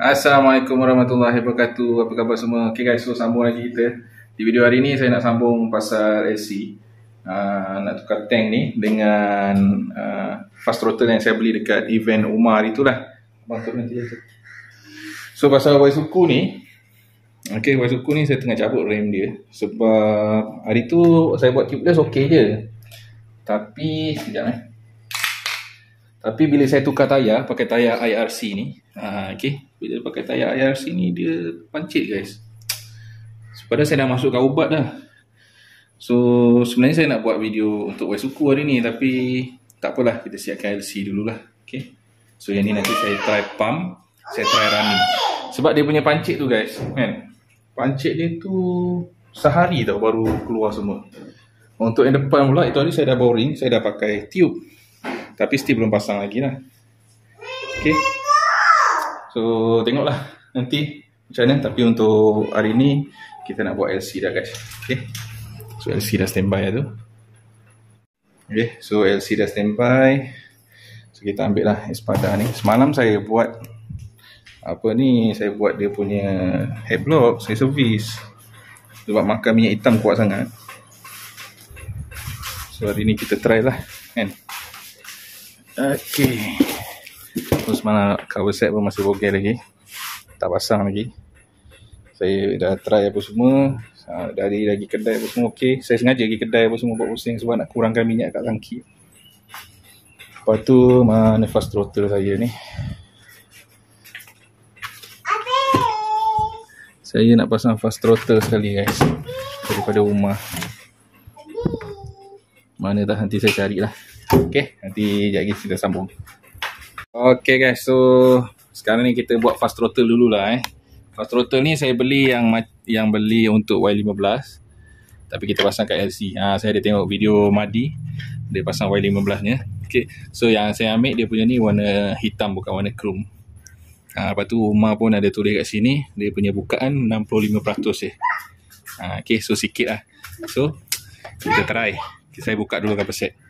Assalamualaikum warahmatullahi wabarakatuh. Apa khabar semua? Okay guys, so sambung lagi kita. Di video hari ni saya nak sambung pasal LC uh, Nak tukar tank ni Dengan uh, fast throttle yang saya beli dekat event Umar itulah. Bantu nanti je So pasal Waisuku ni Okay, Waisuku ni saya tengah cabut rem dia Sebab hari tu saya buat tubeless okay je. Tapi, sekejap eh tapi bila saya tukar tayar pakai tayar IRC ni, ha, okay, bila pakai tayar IRC ni dia pancit guys. Sepada saya dah masukkan ubat dah. So sebenarnya saya nak buat video untuk Waisuku hari ni tapi tak apalah kita siapkan LC dululah. Okay. So yang ni nanti saya try pump, saya try running. Sebab dia punya pancit tu guys, kan. Pancit dia tu sehari tau baru keluar semua. Untuk yang depan pula itu hari saya dah boring, saya dah pakai tube tapi still belum pasang lagi lah. Okay So tengoklah nanti macam mana. Tapi untuk hari ni kita nak buat LC dah guys. Okay So LC dah standby lah tu. Okay so LC dah standby. So kita ambil lah espada ni. Semalam saya buat Apa ni saya buat dia punya head block Saya servis. Sebab makan minyak hitam kuat sangat. So hari ni kita try lah kan Okey. Terus mana cover set pun masih bogel lagi. Tak pasang lagi. Saya dah try apa semua. Dari lagi kedai apa semua okey. Saya sengaja pergi kedai apa semua buat pusing sebab nak kurangkan minyak kat tangki. Lepas tu mana fast throttle saya ni. Saya nak pasang fast throttle sekali guys. Daripada rumah. Mana dah nanti saya carilah. Okay, nanti sekejap lagi kita sambung. Okay guys, so sekarang ni kita buat fast throttle dulu lah eh. Fast throttle ni saya beli yang yang beli untuk Y15. Tapi kita pasang kat LC. Ha, saya ada tengok video Madi. Dia pasang Y15 nya. Okay, so yang saya ambil dia punya ni warna hitam bukan warna chrome. Ha, lepas tu Umar pun ada tulis kat sini. Dia punya bukaan 65% eh. Ha, okay, so sikit lah. So, kita try. Saya buka dulu kapal set.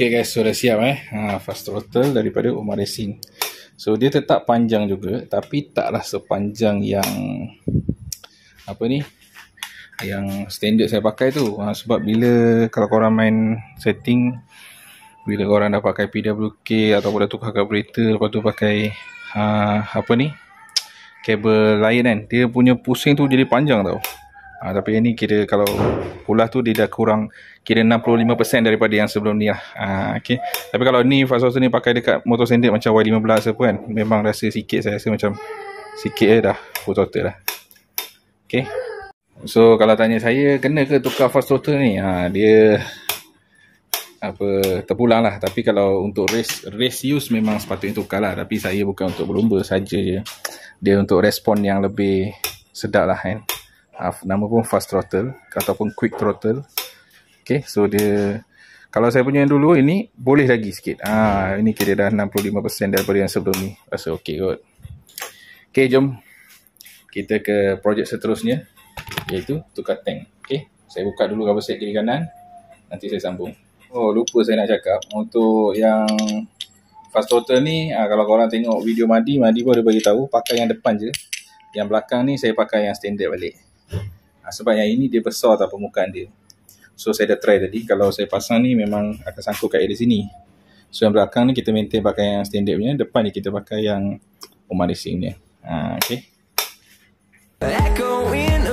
Okay guys, so dah siap eh. Ha, fast throttle daripada Umar Racing. So dia tetap panjang juga tapi taklah sepanjang yang apa ni? Yang standard saya pakai tu. Ha, sebab bila kalau korang main setting bila korang dah pakai PWK ataupun dah tukar carburetor lepas tu pakai ha, apa ni? kabel lain kan. Dia punya pusing tu jadi panjang tau. Ha, tapi yang ni kira kalau pula tu dia dah kurang kira 65% daripada yang sebelum ni lah. Ha, okay. Tapi kalau ni source ni pakai dekat motor standard macam Y15 apa kan. Memang rasa sikit saya rasa macam sikit je dah full total lah. Okay. So kalau tanya saya kena ke tukar fast throttle ni? Ha, dia apa terpulang lah. Tapi kalau untuk race race use memang sepatutnya tukar lah. Tapi saya bukan untuk berlumba saja je. Dia untuk respon yang lebih sedap lah kan uh, nama pun fast throttle ataupun quick throttle okay so dia Kalau saya punya yang dulu ini boleh lagi sikit. Ah, ini kira dah 65% daripada yang sebelum ni. Rasa okey kot. Okey, jom kita ke projek seterusnya iaitu tukar tank. Okey, saya buka dulu cover set kiri kanan. Nanti saya sambung. Oh, lupa saya nak cakap untuk yang fast throttle ni ah, kalau korang tengok video Madi, Madi pun ada bagi tahu pakai yang depan je. Yang belakang ni saya pakai yang standard balik. Ah, sebab yang ini dia besar tau permukaan dia. So saya dah try tadi Kalau saya pasang ni memang akan sangkut kat area sini. So yang belakang ni kita maintain pakai yang standard punya Depan ni kita pakai yang Racing ni ha, Okay Echoing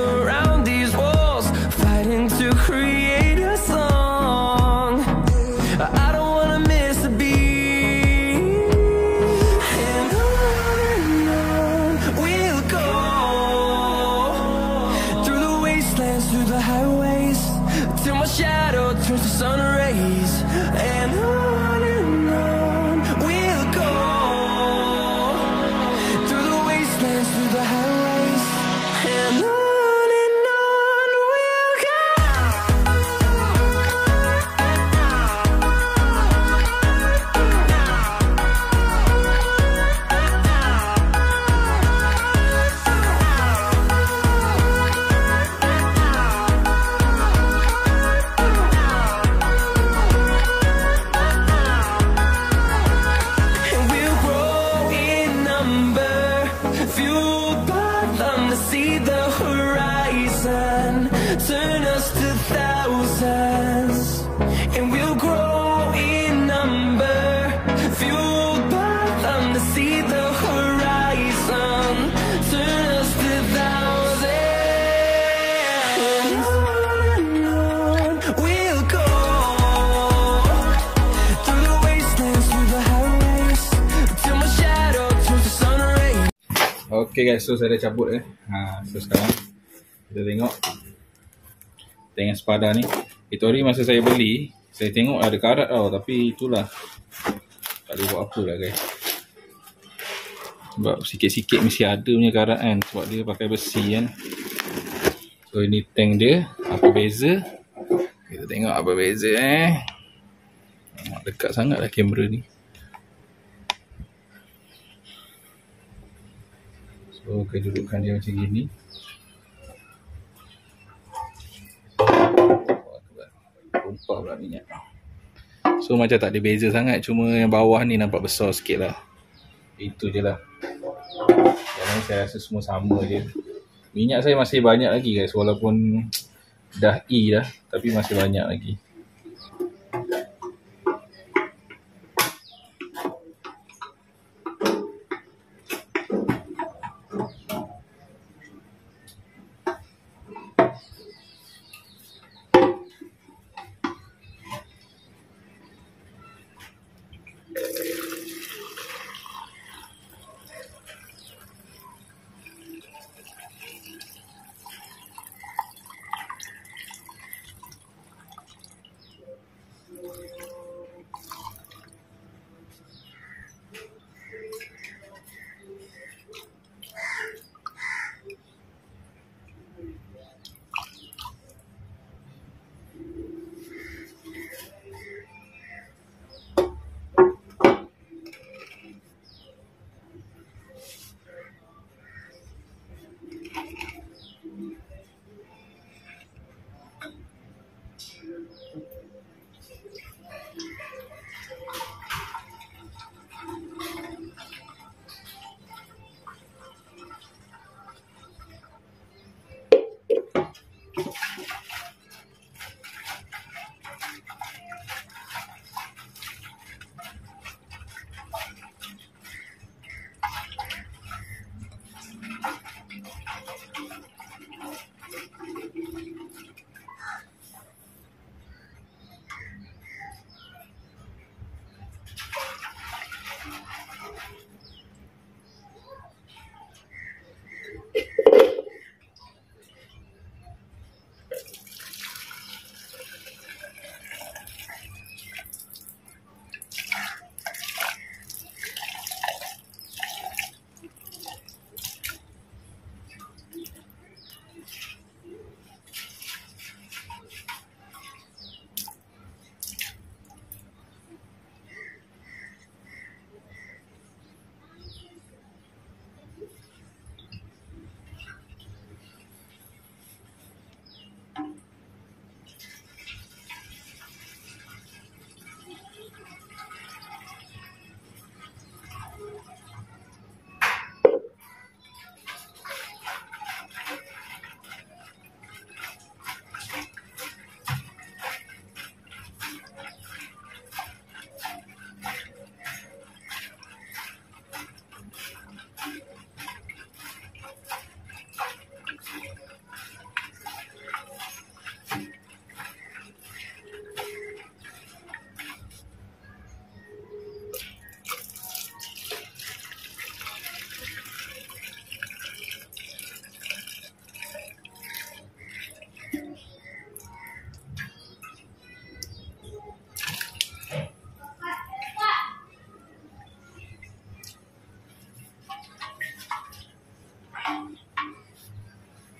Okay guys, so saya dah cabut eh. Ha, So sekarang Kita tengok. Tengok sepada ni. Itu hari masa saya beli Saya tengok ada karat tau Tapi itulah. Tak boleh buat apa lah guys. Sebab sikit-sikit mesti ada punya karat kan Sebab dia pakai besi kan. So ini tank dia Apa beza? Kita tengok apa beza eh. Dekat sangat lah kamera ni So kedudukan dia macam gini. Tumpah pula minyak. So macam tak ada beza sangat. Cuma yang bawah ni nampak besar sikit lah. Itu je lah. Yang lain saya rasa semua sama je. Minyak saya masih banyak lagi guys. Walaupun dah E dah Tapi masih banyak lagi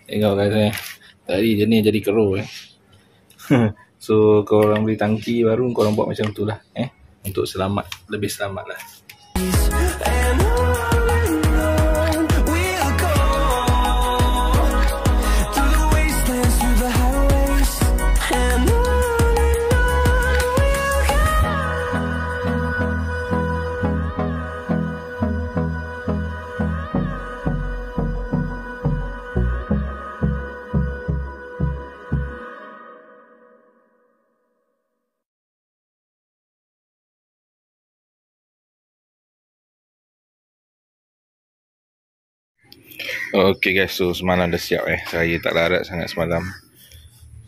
Tengok guys eh. Tadi jenis jadi keruh eh. so korang beli tangki baru korang buat macam tu lah eh. Untuk selamat, lebih selamat lah. Okay guys, so semalam dah siap eh. Saya tak larat sangat semalam.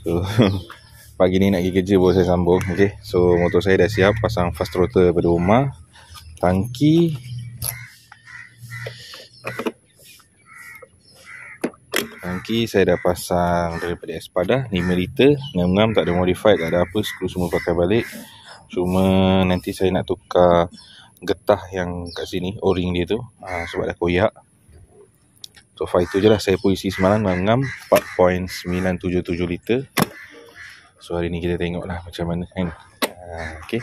So pagi ni nak pergi kerja baru saya sambung. Okay, so motor saya dah siap. Pasang fast throttle pada rumah. Tangki. Tangki saya dah pasang daripada Espada 5 liter. Ngam-ngam tak ada modified, tak ada apa. Skru semua pakai balik. Cuma nanti saya nak tukar getah yang kat sini, o-ring dia tu. Ha, sebab dah koyak. So far itu je lah. Saya puisi semalam ngam 4.977 liter. So hari ni kita tengok lah macam mana kan? Uh, Okay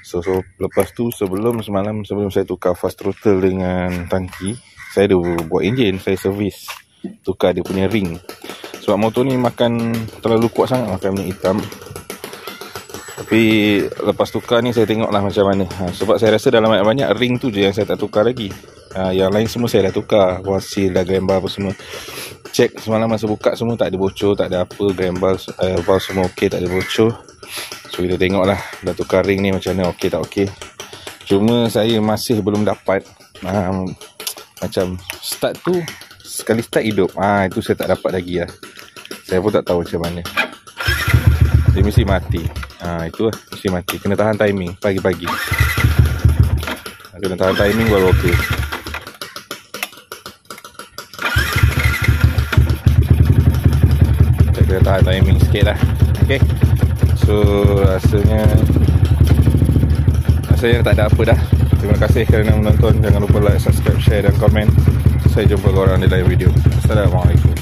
So, so lepas tu sebelum semalam sebelum saya tukar fast throttle dengan tangki Saya ada buat enjin, saya servis. Tukar dia punya ring. Sebab motor ni makan terlalu kuat sangat makan minyak hitam. Tapi lepas tukar ni saya tengok lah macam mana. Ha, Sebab saya rasa dalam banyak-banyak ring tu je yang saya tak tukar lagi ha, Yang lain semua saya dah tukar Wasil dah gambar apa semua Cek semalam masa buka semua tak ada bocor Tak ada apa gambar uh, valve semua okey tak ada bocor So kita tengok lah Dah tukar ring ni macam mana okey tak okey Cuma saya masih belum dapat um, Macam start tu Sekali start hidup ah ha, Itu saya tak dapat lagi lah Saya pun tak tahu macam mana Dia mesti mati Ha, itu lah. Mesti mati. Kena tahan timing. Pagi-pagi. Kena tahan timing baru okey. Kena tahan timing sikit lah. Okay. So, rasanya... Rasanya tak ada apa dah. Terima kasih kerana menonton. Jangan lupa like, subscribe, share dan komen. Saya jumpa korang di lain video. Assalamualaikum.